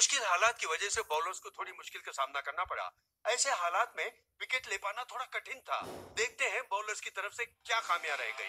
मुश्किल हालात की वजह से बॉलर्स को थोड़ी मुश्किल का सामना करना पड़ा। ऐसे हालात में विकेट ले पाना थोड़ा कठिन था। देखते हैं बॉलर्स की तरफ़ से क्या खामियाँ रह गई।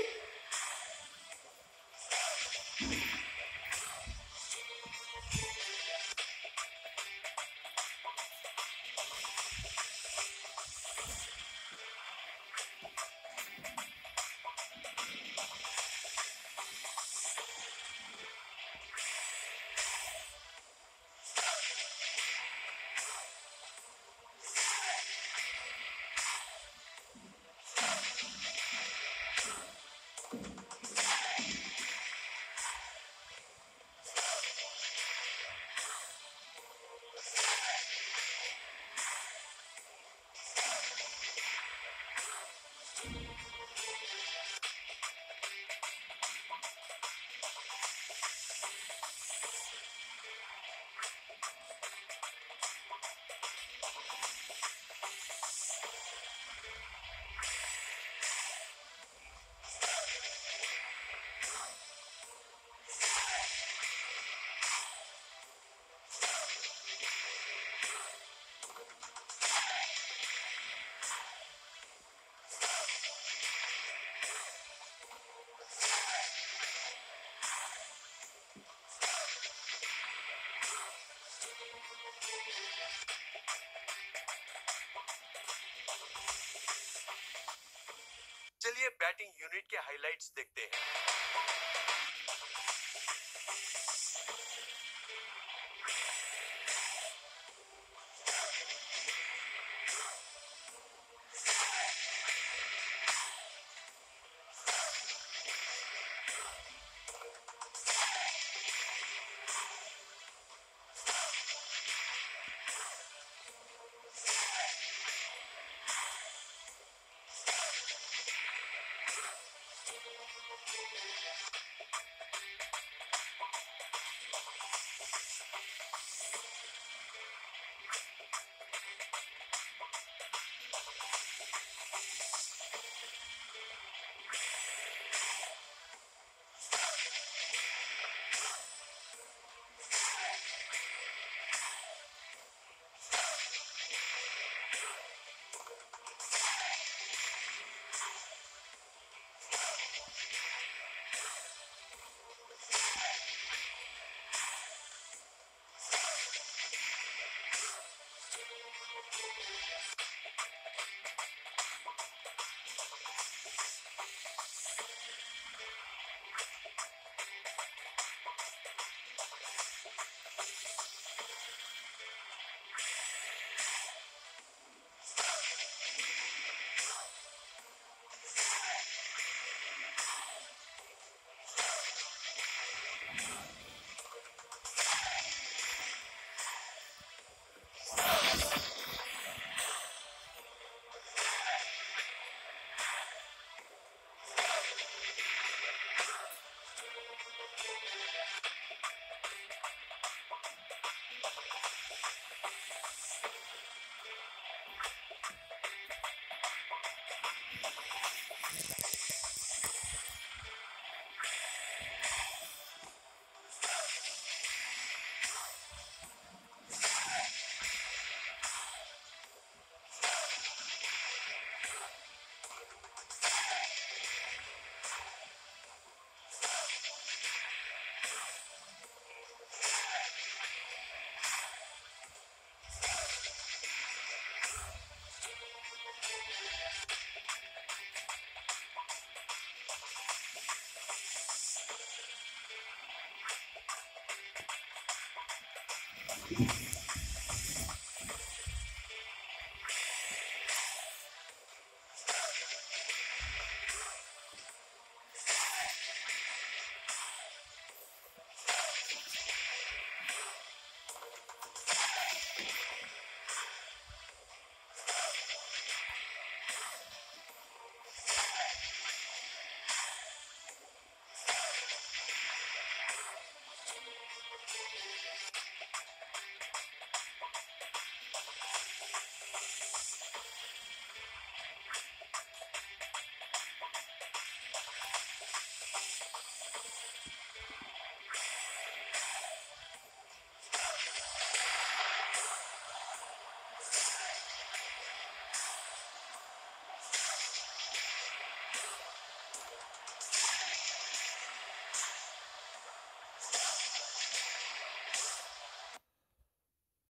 बैटिंग यूनिट के हाइलाइट्स देखते हैं।